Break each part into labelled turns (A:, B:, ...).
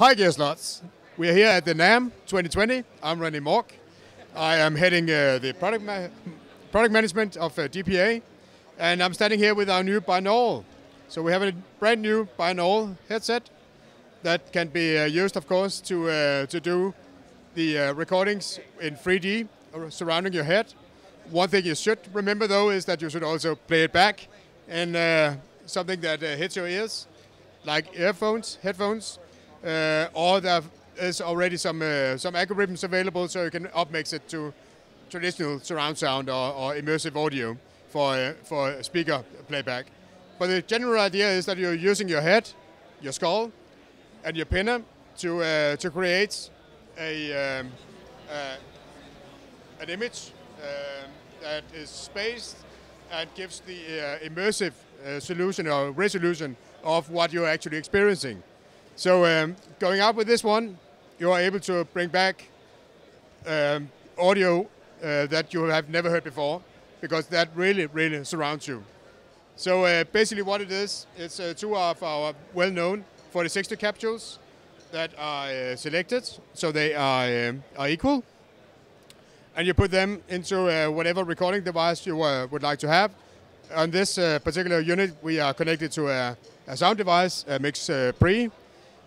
A: Hi, Gearslutz. We are here at the NAMM 2020. I'm Randy Mork. I am heading uh, the product, ma- product management of uh, DPA, and I'm standing here with our new binaural. So we have a brand new binaural headset that can be uh, used, of course, to uh, to do the uh, recordings in 3D surrounding your head. One thing you should remember, though, is that you should also play it back and uh, something that hits your ears, like earphones, headphones, or there is already some uh, some algorithms available, so you can upmix it to traditional surround sound or, or immersive audio for uh, for speaker playback. But the general idea is that you're using your head, your skull, and your pinna to uh, to create a um, uh, an image um, that is spaced and gives the uh, immersive uh, solution or resolution of what you're actually experiencing. So um, going out with this one, you are able to bring back um, audio uh, that you have never heard before because that really, really surrounds you. So uh, basically what it is, it's uh, two of our well-known 4060 capsules that are uh, selected, so they are, um, are equal. And you put them into uh, whatever recording device you uh, would like to have. On this particular unit, we are connected to a, a sound device, a Mix Pre.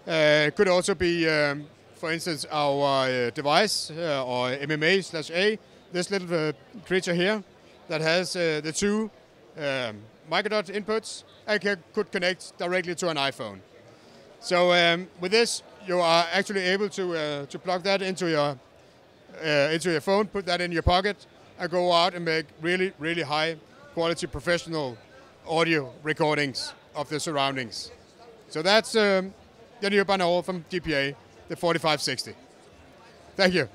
A: Uh, it could also be, um, for instance, our uh, device or MMA slash A, this little creature here that has the two um, microdot inputs and could connect directly to an iPhone. So um, with this, you are actually able to uh, to plug that into your uh, into your phone, put that in your pocket, and go out and make really really high quality professional audio recordings of the surroundings. So that's um, new binaural from DPA, the 4560. Thank you.